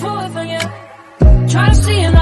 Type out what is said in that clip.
forth on you. Try to see another